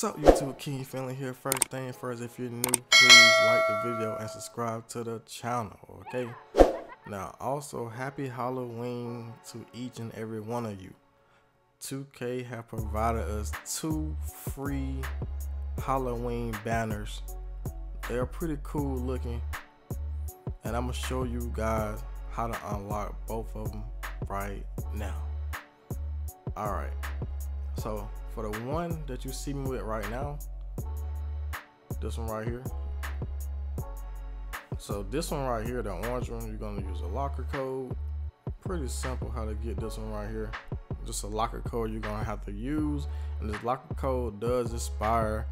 What's up YouTube, King Finley here. First thing first, if you're new, please like the video and subscribe to the channel, okay? Now, also, happy Halloween to each and every one of you. 2K have provided us two free Halloween banners. They are pretty cool looking. And I'm gonna show you guys how to unlock both of them right now. Alright, so for the one that you see me with right now, this one right here. So this one right here, the orange one, you're gonna use a locker code. Pretty simple how to get this one right here. Just a locker code you're gonna have to use. And this locker code does expire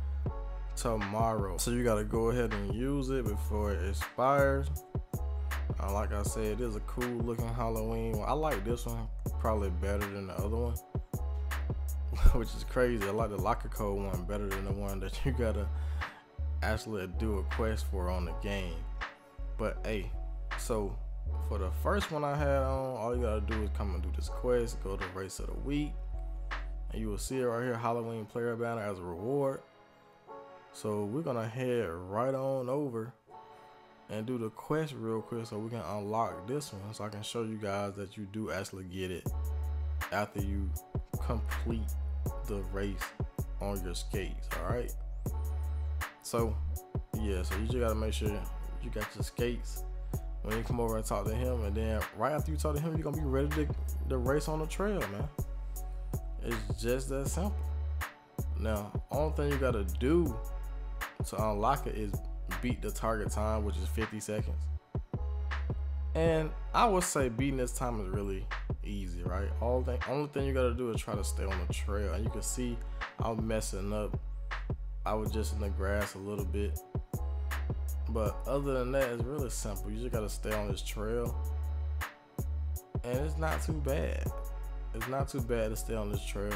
tomorrow. So you gotta go ahead and use it before it expires. Uh, like I said, it is a cool looking Halloween. I like this one probably better than the other one. which is crazy. I like the locker code one better than the one that you gotta actually do a quest for on the game. But hey, so for the first one I had on, all you gotta do is come and do this quest, go to race of the week, and you will see it right here, Halloween player banner as a reward. So we're gonna head right on over and do the quest real quick so we can unlock this one so I can show you guys that you do actually get it after you complete the race on your skates. All right. So yeah, so you just gotta make sure you got your skates when you come over and talk to him, and then right after you talk to him, you're gonna be ready to, to race on the trail, man. It's just that simple. Now, only thing you gotta do to unlock it is beat the target time, which is 50 seconds. And I would say beating this time is really easy, right? All the only thing you gotta do is try to stay on the trail. And you can see I'm messing up. I was just in the grass a little bit. But other than that, it's really simple. You just gotta stay on this trail. And it's not too bad. It's not too bad to stay on this trail.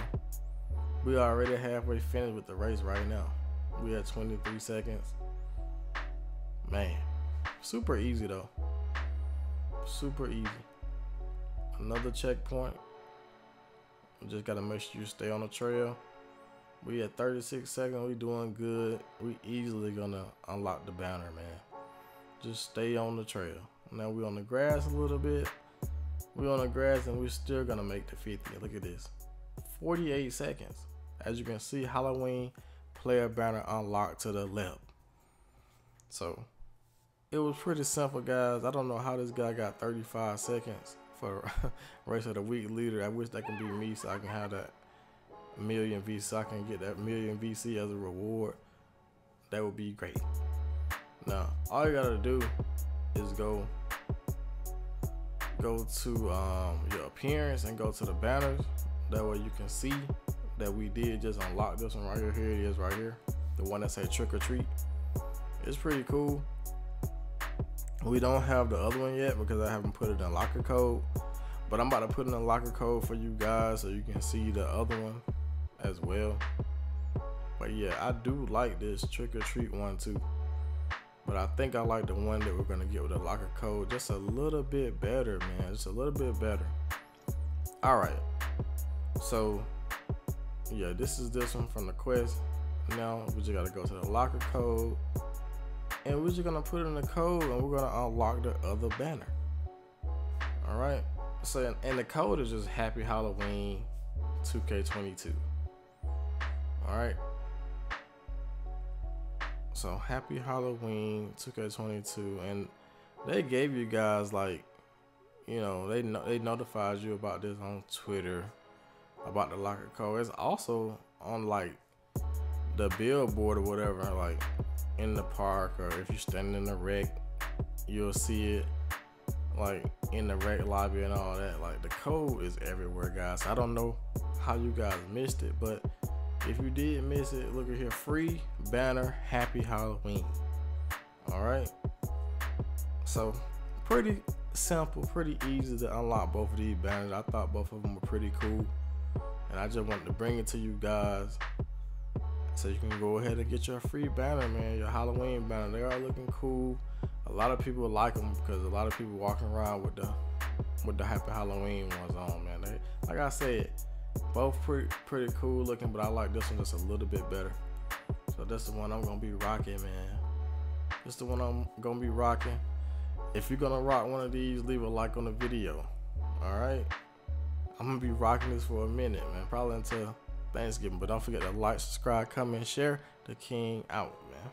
We already halfway finished with the race right now. We had 23 seconds. Man, super easy though. Super easy another checkpoint. We just gotta make sure you stay on the trail. We at 36 seconds, we doing good. We easily gonna unlock the banner, man. Just stay on the trail. Now we on the grass a little bit. We on the grass and we're still gonna make the 50. Look at this. 48 seconds. As you can see, Halloween player banner unlocked to the left. So it was pretty simple, guys. I don't know how this guy got 35 seconds for race of the week leader. I wish that can be me so I can have that million VC. So I can get that million VC as a reward. That would be great. Now, all you gotta do is go go to um, your appearance and go to the banners. That way you can see that we did just unlock this one right here. Here it is right here. The one that said trick or treat. It's pretty cool. We don't have the other one yet because I haven't put it in locker code. But I'm about to put in a locker code for you guys so you can see the other one as well. But yeah, I do like this trick or treat one too. But I think I like the one that we're gonna get with the locker code just a little bit better, man. Just a little bit better. Alright. So yeah, this is this one from the quest. Now we just gotta go to the locker code we're just gonna put in the code and we're gonna unlock the other banner. All right. So and the code is just Happy Halloween 2K22. All right. So Happy Halloween 2K22, and they gave you guys like, you know, they no, they notified you about this on Twitter about the locker code. It's also on like the billboard or whatever, like in the park or if you're standing in the rec, you'll see it like in the rec lobby and all that. Like the code is everywhere, guys. I don't know how you guys missed it, but if you did miss it, look at here free banner, happy Halloween. All right. So pretty simple, pretty easy to unlock both of these banners. I thought both of them were pretty cool. And I just wanted to bring it to you guys so you can go ahead and get your free banner, man, your Halloween banner. They are looking cool. A lot of people like them because a lot of people walking around with the with the Happy Halloween ones on, man. They, like I said, both pretty pretty cool looking, but I like this one just a little bit better. So that's the one I'm gonna be rocking, man. That's the one I'm gonna be rocking. If you're gonna rock one of these, leave a like on the video. All right. I'm gonna be rocking this for a minute, man. Probably until Thanksgiving. But don't forget to like, subscribe, comment, share. The King out, man.